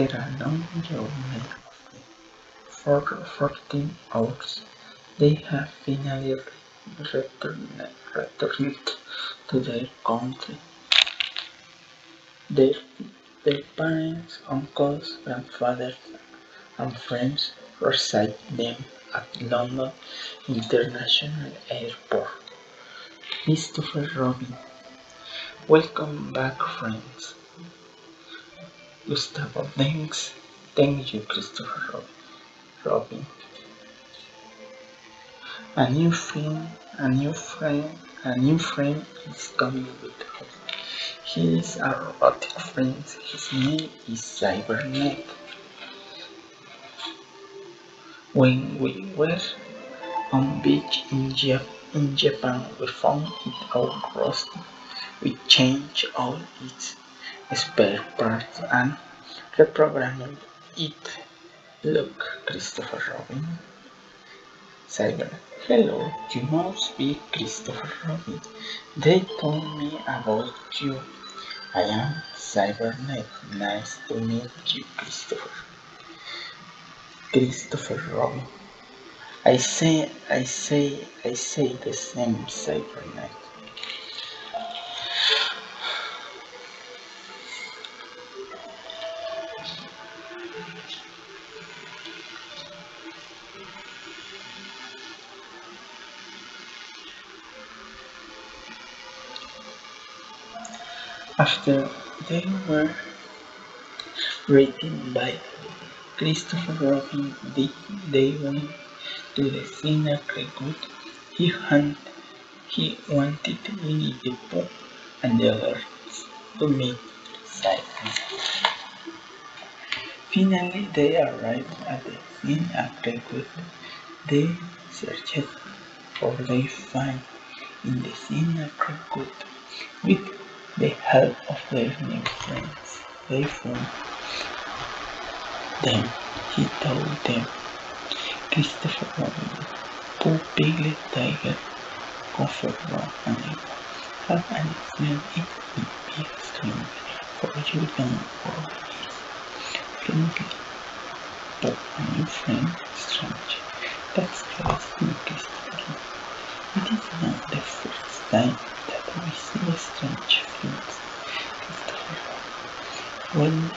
After a long journey for 14 hours, they have finally returned, returned to their country. Their, their parents, uncles, grandfathers, and friends receive them at London International Airport. Christopher Robin, welcome back, friends. Gustavo thanks. Thank you, Christopher. Robin. A new friend, a new friend, a new friend is coming with us. He is a robotic friend. His name is Cybernet. When we were on beach in, Jap- in Japan, we found it all rusty. We changed all its spare parts and reprogrammed it. Look, Christopher Robin. Cyber. Hello, you must be Christopher Robin. They told me about you. I am Cybernet. Nice to meet you, Christopher. Christopher Robin. I say, I say, I say the same, Cybernet. After they were written by Christopher Robin, they, went to the synagogue. He, hunt, he wanted Winnie the Pooh and the others to meet Simon. Finally, they arrived at the synagogue. They searched for they find in the synagogue with the help of their new friends. They found them. He told them Christopher Robin, Pooh, Piglet, Tiger, Gopher, Rock, and I have an excellent it will be screen for you don't worry. Friendly, but a new friend, strange. That's Christ in Christopher. It is not the first time that we see a strange friends, Christopher. Well,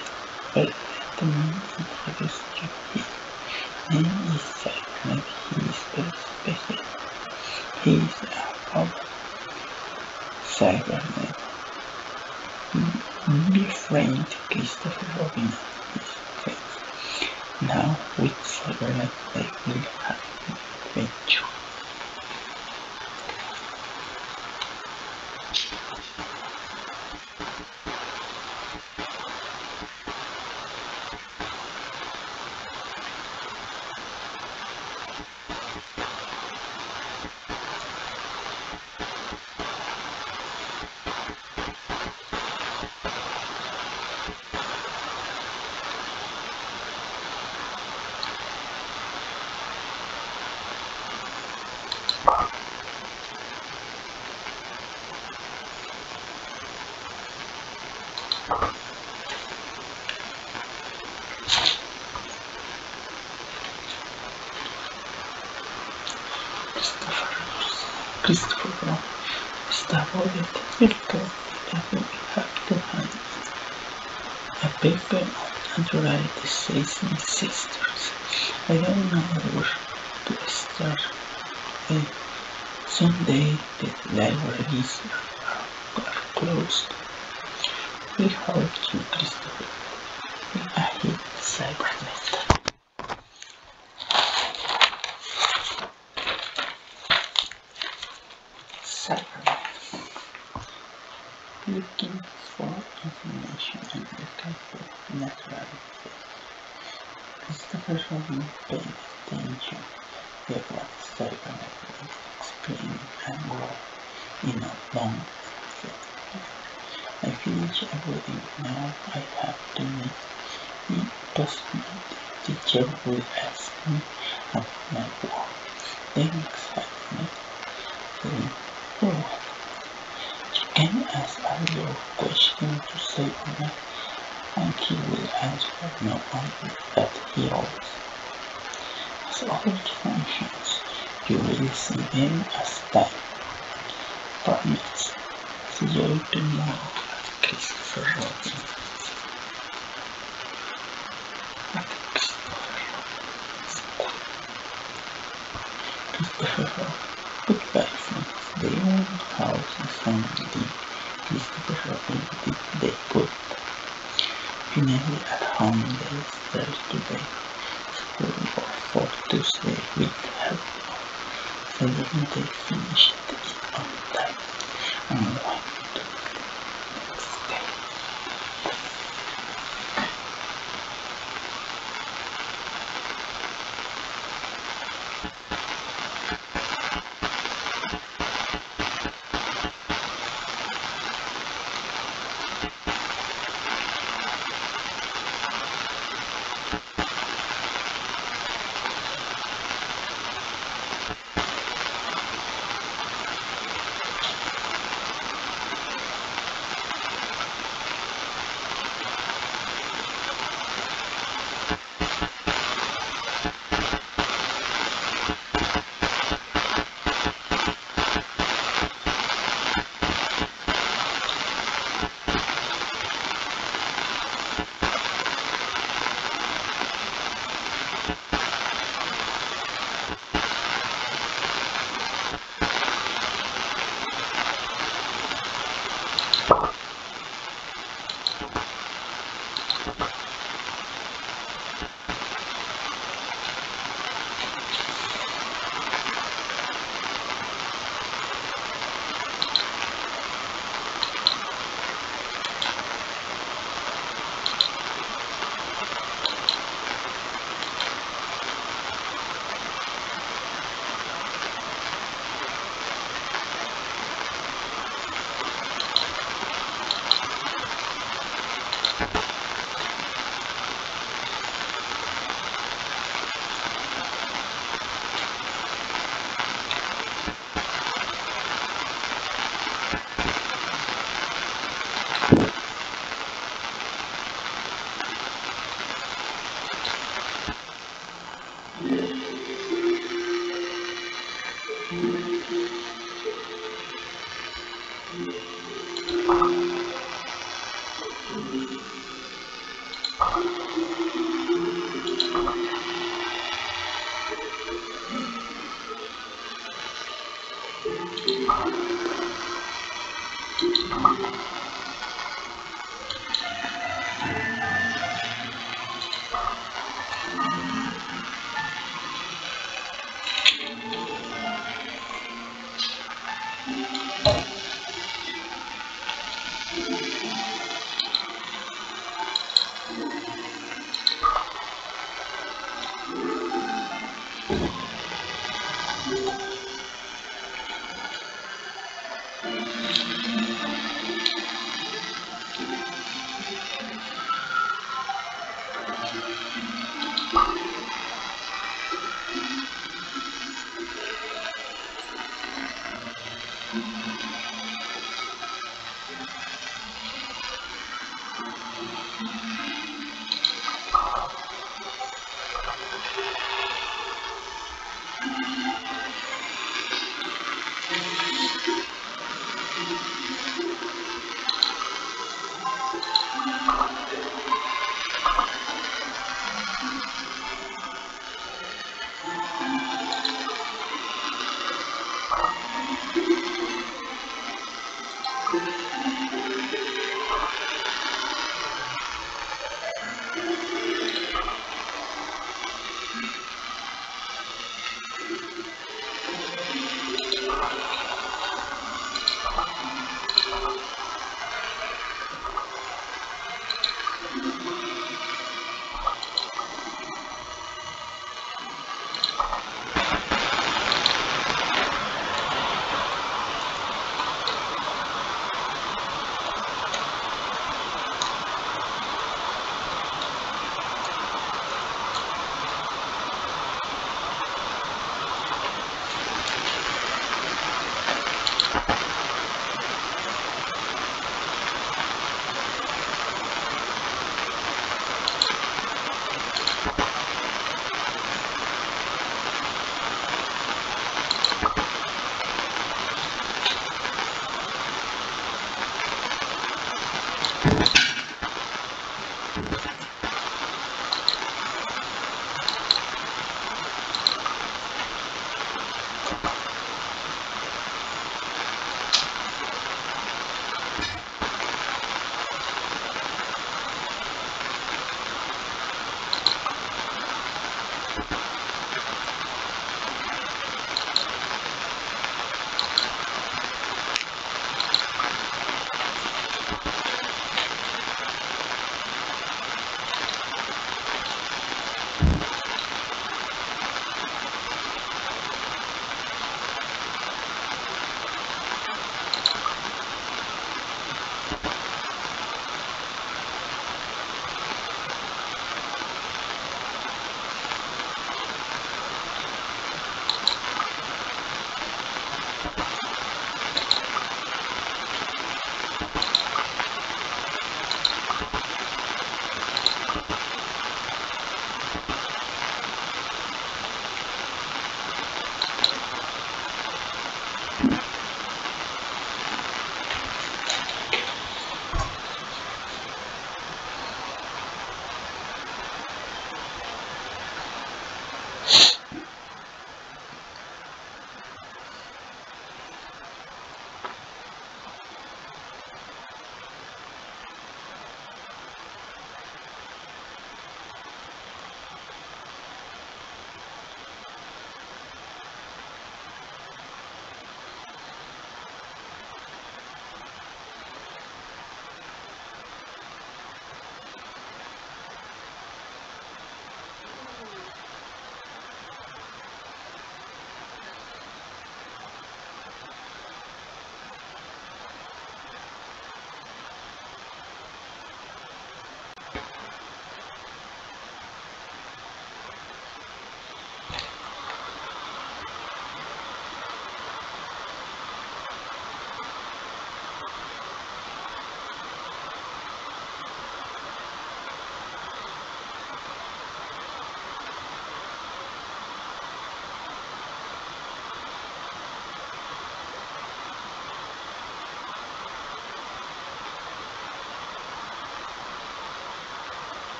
Categorization systems. I don't know where to start. Uh, someday the libraries are closed. We hold you, Christopher. I hate cybernetic.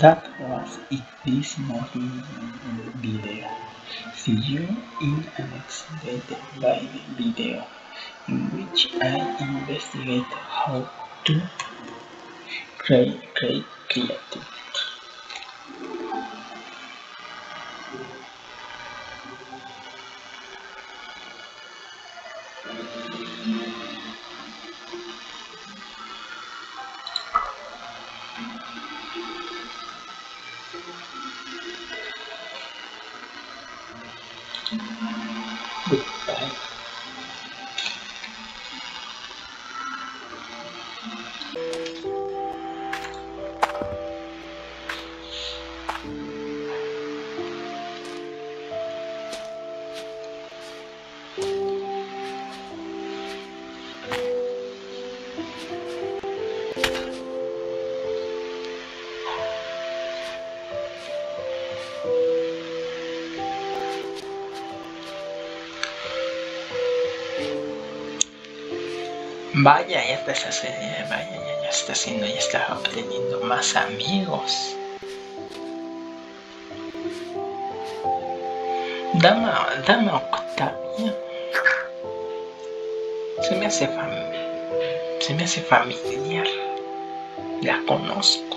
That was it this morning video. See you in next video in which I investigate how to create, creative. Vaya, ya estás, vaya, ya, ya está haciendo, ya estás obteniendo más amigos. Dama, dama Octavia. Se me hace familiar. Se me hace familiar. La conozco.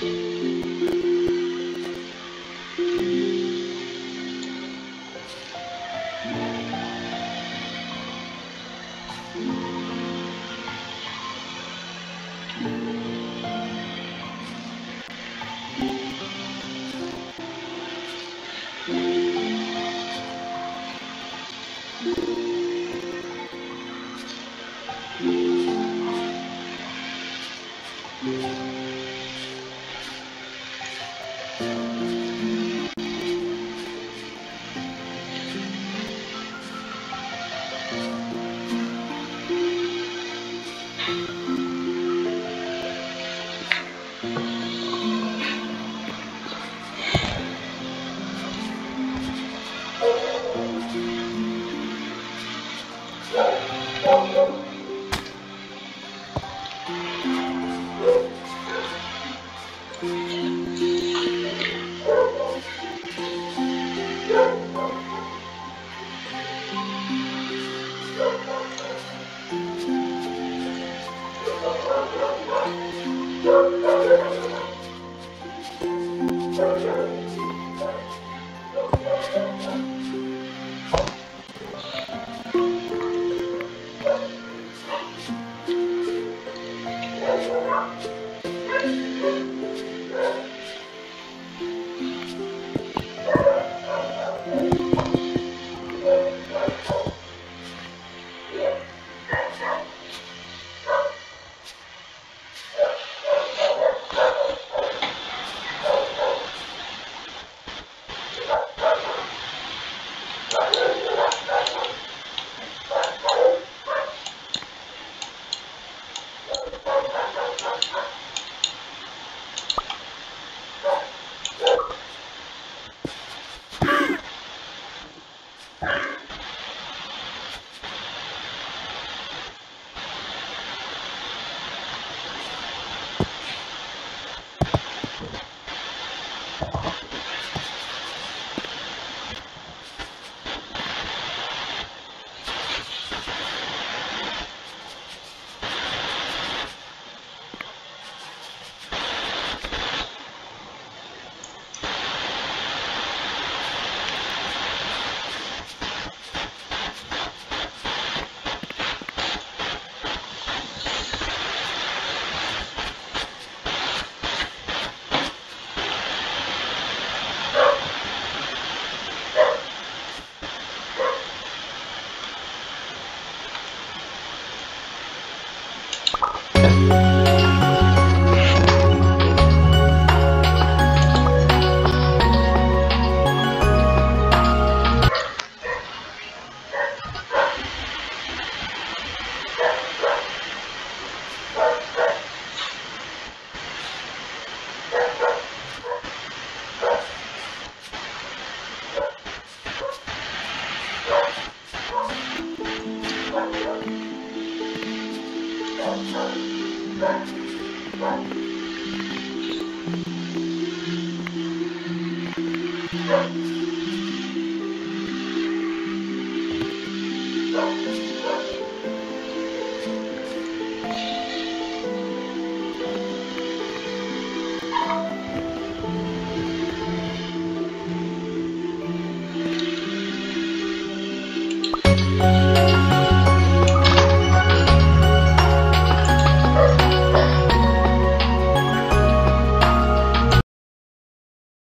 Música Thank you.